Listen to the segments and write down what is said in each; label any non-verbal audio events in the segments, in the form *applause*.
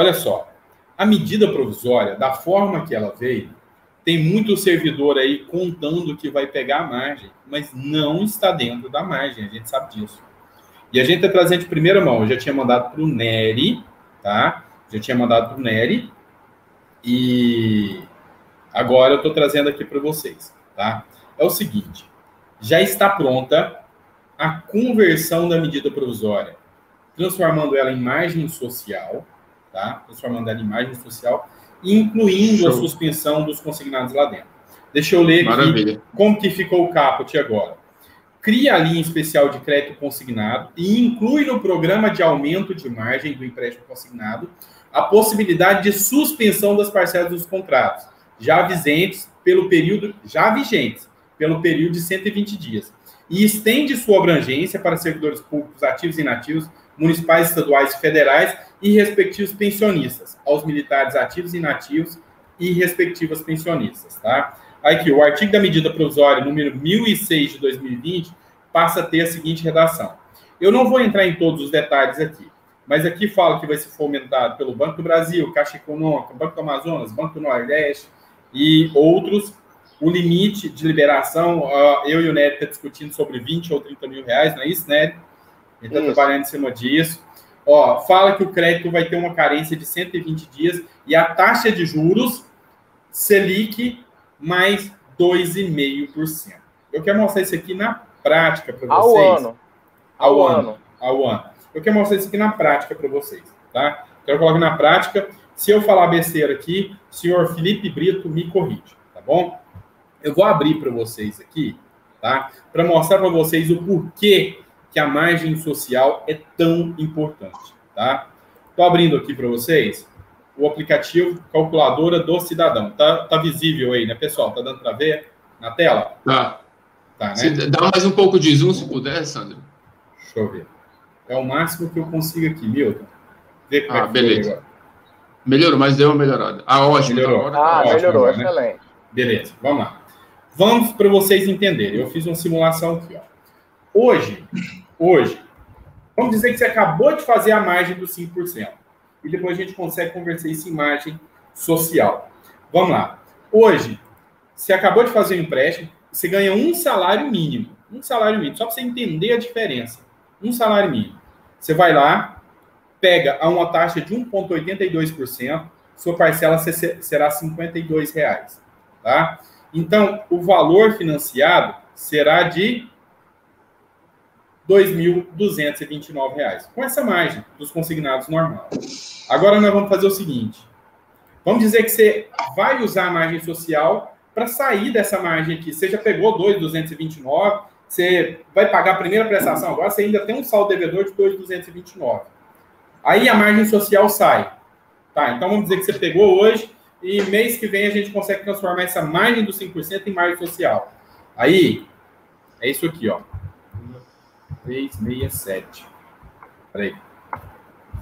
olha só, a medida provisória, da forma que ela veio, tem muito servidor aí contando que vai pegar a margem, mas não está dentro da margem, a gente sabe disso. E a gente está trazendo de primeira mão, eu já tinha mandado para o Nery, tá? Já tinha mandado para o Nery, e agora eu estou trazendo aqui para vocês, tá? É o seguinte, já está pronta a conversão da medida provisória, transformando ela em margem social, tá? Transformando ela em margem social, incluindo Show. a suspensão dos consignados lá dentro. Deixa eu ler Maravilha. aqui como que ficou o caput agora. Cria a linha especial de crédito consignado e inclui no programa de aumento de margem do empréstimo consignado a possibilidade de suspensão das parcelas dos contratos, já vigentes pelo período já vigentes pelo período de 120 dias e estende sua abrangência para servidores públicos ativos e inativos, municipais, estaduais e federais e respectivos pensionistas, aos militares ativos e inativos e respectivas pensionistas, tá? Aqui, o artigo da medida provisória número 1006 de 2020 passa a ter a seguinte redação. Eu não vou entrar em todos os detalhes aqui, mas aqui fala que vai ser fomentado pelo Banco do Brasil, Caixa Econômica, Banco do Amazonas, Banco do Nordeste e outros. O limite de liberação, eu e o Nery estamos tá discutindo sobre 20 ou 30 mil reais, não é isso? A gente está trabalhando em cima disso. Ó, fala que o crédito vai ter uma carência de 120 dias e a taxa de juros Selic mais 2,5%. Eu quero mostrar isso aqui na prática para vocês. Ao ano. Ao, ao ano. ano. Ao ano. Eu quero mostrar isso aqui na prática para vocês, tá? Quero colocar na prática. Se eu falar besteira aqui, o senhor Felipe Brito me corrige, tá bom? Eu vou abrir para vocês aqui, tá? Para mostrar para vocês o porquê que a margem social é tão importante, tá? Estou abrindo aqui para vocês o aplicativo Calculadora do Cidadão. Tá, tá visível aí, né, pessoal? Tá dando para ver na tela? Tá. Tá, né? Se, dá mais um pouco de zoom, se puder, Sandro. Deixa eu ver. É o máximo que eu consigo aqui, Milton. Vê como ah, é que beleza. Melhorou, mas deu uma melhorada. Ah, ótimo. Melhorou. Tá ah, ótimo, melhorou, agora, né? excelente. Né? Beleza, vamos lá. Vamos para vocês entenderem. Eu fiz uma simulação aqui, ó. Hoje, hoje, vamos dizer que você acabou de fazer a margem dos 5%. E depois a gente consegue converter isso em margem social. Vamos lá. Hoje, você acabou de fazer um empréstimo, você ganha um salário mínimo. Um salário mínimo, só para você entender a diferença. Um salário mínimo. Você vai lá, pega a uma taxa de 1,82%, sua parcela será 52 reais, tá? Então, o valor financiado será de R$ 2.229, com essa margem dos consignados normal. Agora nós vamos fazer o seguinte: vamos dizer que você vai usar a margem social para sair dessa margem aqui. Você já pegou 2.229, você vai pagar a primeira prestação, agora você ainda tem um saldo devedor de 2.229. Aí a margem social sai. Tá, então vamos dizer que você pegou hoje e mês que vem a gente consegue transformar essa margem dos 5% em margem social. Aí, é isso aqui, ó. 367. Peraí.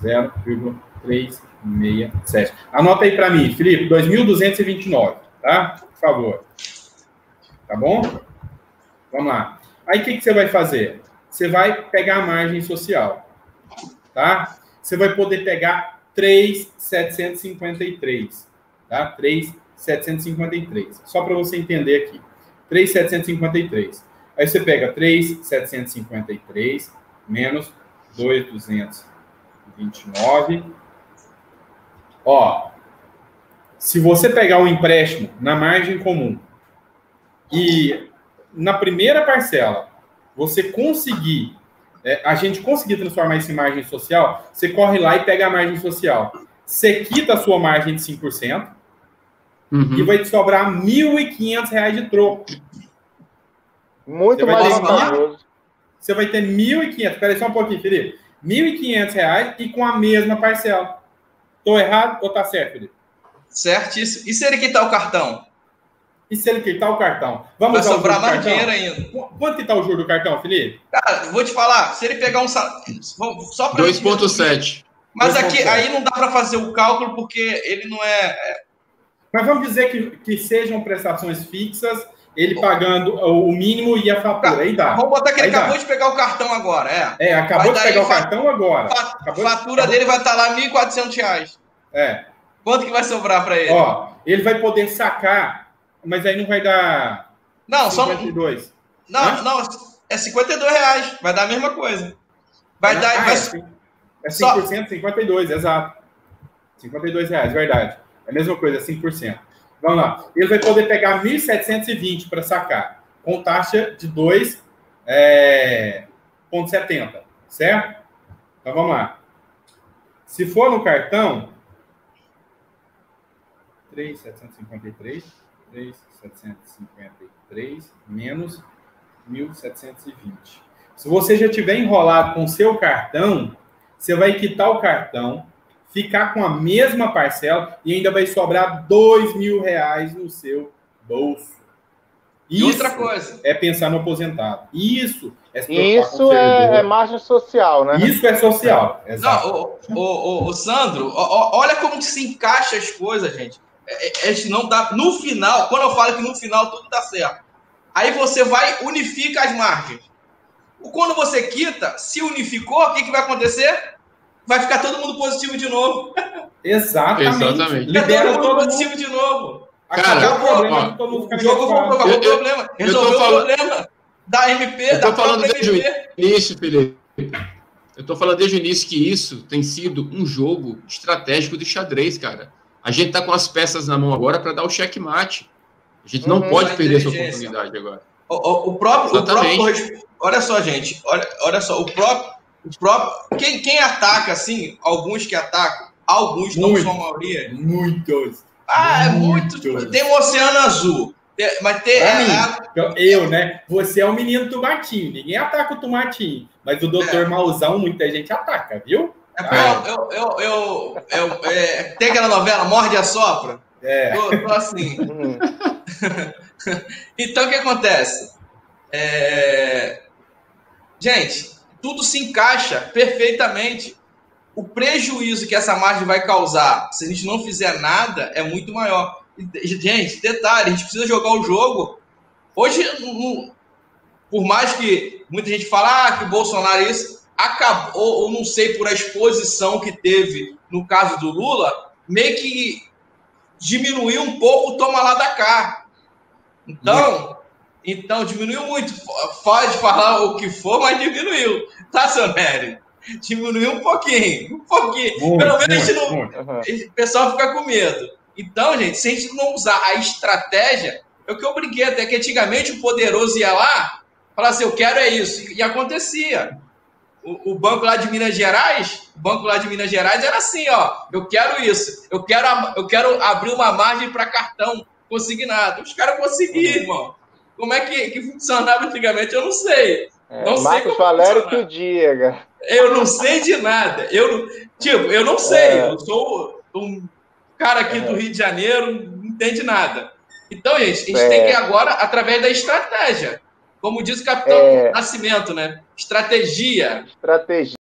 0,367. Anota aí para mim, Felipe, 2.229, tá? Por favor. Tá bom? Vamos lá. Aí o que, que você vai fazer? Você vai pegar a margem social, tá? Você vai poder pegar 3,753, tá? 3,753. Só para você entender aqui. 3,753. Aí você pega 3,753 menos 2,229. Ó, se você pegar um empréstimo na margem comum e na primeira parcela você conseguir, é, a gente conseguir transformar isso em margem social, você corre lá e pega a margem social. Você quita a sua margem de 5% uhum. e vai te sobrar R$ 1.500 de troco. Muito você mais vantajoso. Você vai ter 1.500, espera aí só um pouquinho, Felipe. R$ 1.500 e com a mesma parcela. Estou errado ou está certo, Felipe? Certíssimo. E se ele quitar o cartão? E se ele quitar o cartão? Vamos Vai sobrar mais dinheiro ainda. Quanto que está o juro do cartão, Felipe? Cara, vou te falar, se ele pegar um só para 2.7. Mas 2. aqui 7. aí não dá para fazer o cálculo porque ele não é, é Mas vamos dizer que, que sejam prestações fixas ele pagando o mínimo e a fatura. Aí dá. Vamos botar que ele acabou dá. de pegar o cartão agora, é. É, acabou de pegar o cartão agora. fatura dele vai estar lá R$ 1.400. É. Quanto que vai sobrar para ele? Ó, ele vai poder sacar, mas aí não vai dar não, 52. Só... Não, Hã? não, é 52 reais. Vai dar a mesma coisa. Vai ah, dar. Ah, vai... É 5%, só... 52, exato. 52 reais, verdade. É a mesma coisa, 5%. Vamos lá. Ele vai poder pegar 1.720 para sacar, com taxa de 2,70, é, certo? Então vamos lá. Se for no cartão, 3,753, 3,753 menos 1.720. Se você já tiver enrolado com seu cartão, você vai quitar o cartão, ficar com a mesma parcela e ainda vai sobrar dois mil reais no seu bolso. Isso e outra coisa. É pensar no aposentado. Isso é Isso é, é, margem social, né? Isso é social. Exato. Não, o, o, o, o Sandro, o, olha como se encaixa as coisas, gente. É, é, não dá. No final, quando eu falo que no final tudo dá certo, aí você vai unifica as margens. Quando você quita, se unificou, o que, que vai acontecer? Vai ficar todo mundo positivo de novo. Exatamente. Exatamente. Libera todo, mundo positivo de novo. Cara, o problema, todo mundo o jogo acabou o problema. Resolveu o problema da MP, eu da falando desde MP. o início, Felipe. Eu tô falando desde o início que isso tem sido um jogo estratégico de xadrez, cara. A gente tá com as peças na mão agora para dar o checkmate. A gente não uhum, pode perder essa oportunidade agora. O, o, o próprio, o próprio, olha só, gente, olha, olha só, o próprio, próprio, quem, quem ataca assim, alguns que atacam, alguns não são a maioria. Muitos. Ah, é muito. Tem o Oceano Azul. Mas tem. É, eu, eu, né? Você é o menino tomatinho. Ninguém ataca o tomatinho. Mas o doutor é. Mauzão, muita gente ataca, viu? É, ah. eu, eu, eu, eu é, tem aquela novela Morde a Sopra? É. Tô, tô assim. *laughs* Então, o que acontece? É... Gente, tudo se encaixa perfeitamente. O prejuízo que essa margem vai causar se a gente não fizer nada é muito maior. Gente, detalhe, a gente precisa jogar o jogo. Hoje, por mais que muita gente fala ah, que o Bolsonaro é isso, acabou, ou não sei, por a exposição que teve no caso do Lula, meio que diminuiu um pouco o toma lá da cá. Então, então diminuiu muito. Pode falar o que for, mas diminuiu. Tá, Sameri? Diminuiu um pouquinho. Um pouquinho. Muito, Pelo menos muito, a gente não. O pessoal fica com medo. Então, gente, se a gente não usar a estratégia, é o que eu brinquei até que antigamente o poderoso ia lá, falava assim: eu quero é isso. E acontecia o, o, banco lá de Minas Gerais, o banco lá de Minas Gerais era assim, ó, eu quero isso, eu quero, eu quero abrir uma margem para cartão consignado. Os caras conseguiram, irmão. Como é que, que funcionava antigamente, eu não sei. É, não Marcos sei Valério que o diga. Eu não sei de nada. Eu, tipo, eu não sei. É. Eu sou um cara aqui é. do Rio de Janeiro, não entende nada. Então, gente, a gente é. tem que ir agora através da estratégia. Como diz o capitão é... Nascimento, né? Estratégia. Estratégia.